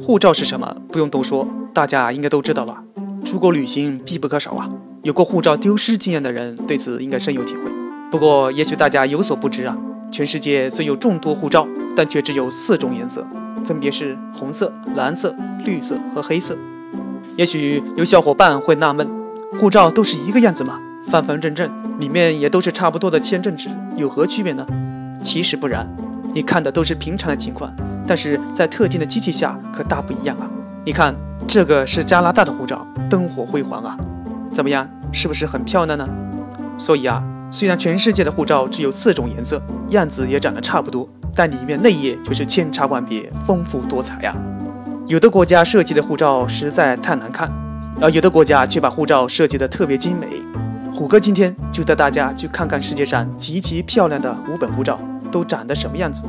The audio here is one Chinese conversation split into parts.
护照是什么？不用多说，大家应该都知道了。出国旅行必不可少啊！有过护照丢失经验的人对此应该深有体会。不过，也许大家有所不知啊，全世界虽有众多护照，但却只有四种颜色，分别是红色、蓝色、绿色和黑色。也许有小伙伴会纳闷，护照都是一个样子吗？方方正正，里面也都是差不多的签证纸，有何区别呢？其实不然，你看的都是平常的情况，但是在特定的机器下可大不一样啊！你看，这个是加拿大的护照，灯火辉煌啊，怎么样，是不是很漂亮呢？所以啊，虽然全世界的护照只有四种颜色，样子也长得差不多，但里面内页却是千差万别，丰富多彩呀。有的国家设计的护照实在太难看，而有的国家却把护照设计得特别精美。虎哥今天就带大家去看看世界上极其漂亮的五本护照都长得什么样子。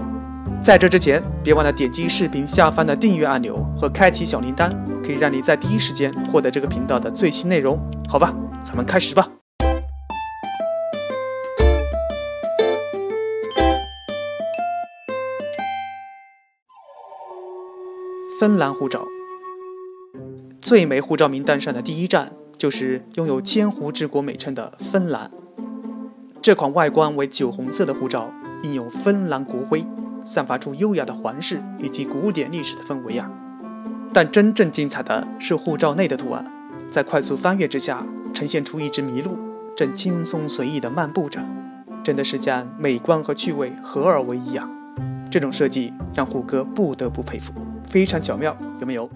在这之前，别忘了点击视频下方的订阅按钮和开启小铃铛，可以让你在第一时间获得这个频道的最新内容。好吧，咱们开始吧。芬兰护照，最美护照名单上的第一站就是拥有“千湖之国”美称的芬兰。这款外观为酒红色的护照印有芬兰国徽，散发出优雅的皇室以及古典历史的氛围啊！但真正精彩的是护照内的图案，在快速翻阅之下，呈现出一只麋鹿正轻松随意地漫步着，真的是将美观和趣味合二为一啊！这种设计让虎哥不得不佩服。非常巧妙，有没有？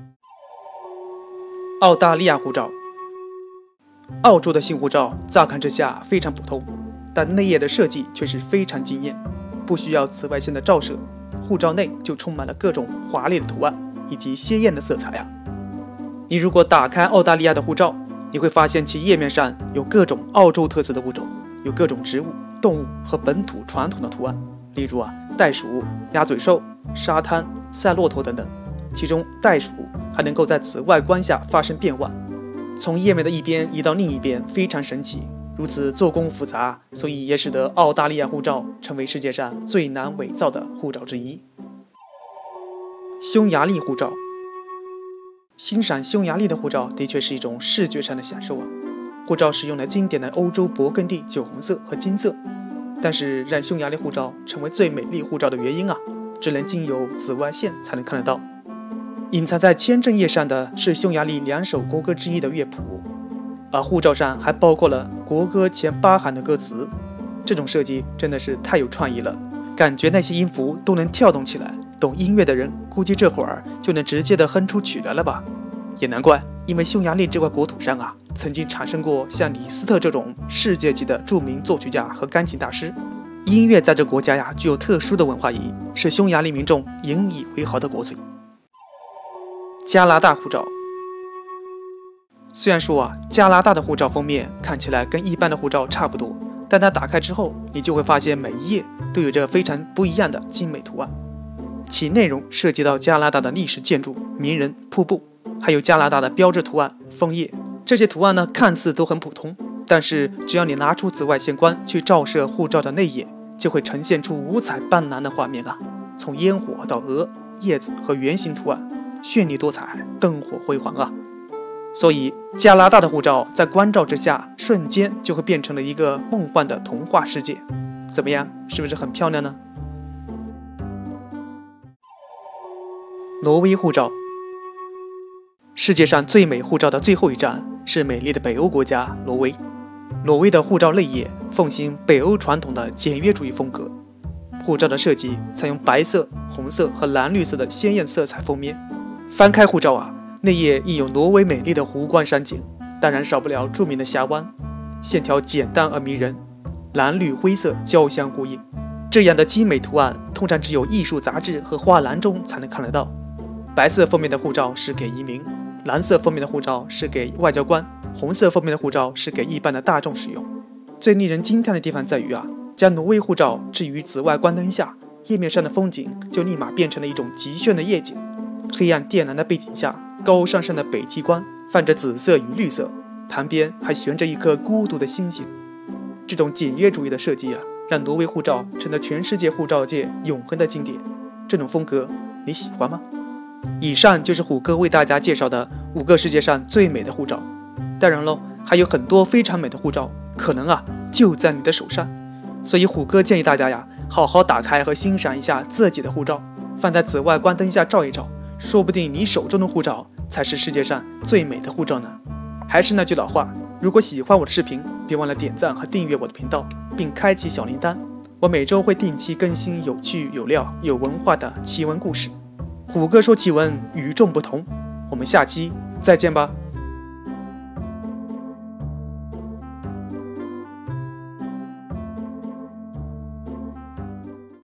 澳大利亚护照，澳洲的新护照乍看之下非常普通，但内页的设计却是非常惊艳。不需要紫外线的照射，护照内就充满了各种华丽的图案以及鲜艳的色彩啊！你如果打开澳大利亚的护照，你会发现其页面上有各种澳洲特色的物种，有各种植物、动物和本土传统的图案，例如啊，袋鼠、鸭嘴兽、沙滩、赛骆驼等等。其中，袋鼠还能够在紫外光下发生变换，从页面的一边移到另一边，非常神奇。如此做工复杂，所以也使得澳大利亚护照成为世界上最难伪造的护照之一。匈牙利护照，欣赏匈牙利的护照的确是一种视觉上的享受啊！护照使用了经典的欧洲勃艮第酒红色和金色，但是让匈牙利护照成为最美丽护照的原因啊，只能经由紫外线才能看得到。隐藏在签证页上的是匈牙利两首国歌之一的乐谱，而护照上还包括了国歌前八行的歌词。这种设计真的是太有创意了，感觉那些音符都能跳动起来。懂音乐的人估计这会儿就能直接的哼出曲来了吧？也难怪，因为匈牙利这块国土上啊，曾经产生过像李斯特这种世界级的著名作曲家和钢琴大师。音乐在这国家呀，具有特殊的文化意义，是匈牙利民众引以为豪的国粹。加拿大护照，虽然说啊，加拿大的护照封面看起来跟一般的护照差不多，但它打开之后，你就会发现每一页都有着非常不一样的精美图案。其内容涉及到加拿大的历史建筑、名人、瀑布，还有加拿大的标志图案、枫叶。这些图案呢，看似都很普通，但是只要你拿出紫外线光去照射护照的内页，就会呈现出五彩斑斓的画面啊！从烟火到鹅、叶子和圆形图案。绚丽多彩，灯火辉煌啊！所以加拿大的护照在光照之下，瞬间就会变成了一个梦幻的童话世界。怎么样，是不是很漂亮呢？挪威护照，世界上最美护照的最后一站是美丽的北欧国家挪威。挪威的护照内页奉行北欧传统的简约主义风格，护照的设计采用白色、红色和蓝绿色的鲜艳色彩封面。翻开护照啊，内页印有挪威美丽的湖光山景，当然少不了著名的峡湾，线条简单而迷人，蓝绿灰色交相呼应，这样的精美图案通常只有艺术杂志和画廊中才能看得到。白色封面的护照是给移民，蓝色封面的护照是给外交官，红色封面的护照是给一般的大众使用。最令人惊叹的地方在于啊，将挪威护照置于紫外光灯下，页面上的风景就立马变成了一种极炫的夜景。黑暗靛蓝的背景下，高山上的北极光泛着紫色与绿色，旁边还悬着一颗孤独的星星。这种简约主义的设计啊，让挪威护照成了全世界护照界永恒的经典。这种风格你喜欢吗？以上就是虎哥为大家介绍的五个世界上最美的护照。当然喽，还有很多非常美的护照，可能啊就在你的手上。所以虎哥建议大家呀，好好打开和欣赏一下自己的护照，放在紫外光灯下照一照，说不定你手中的护照才是世界上最美的护照呢。还是那句老话，如果喜欢我的视频，别忘了点赞和订阅我的频道，并开启小铃铛。我每周会定期更新有趣、有料、有文化的奇闻故事。虎哥说奇闻与众不同，我们下期再见吧。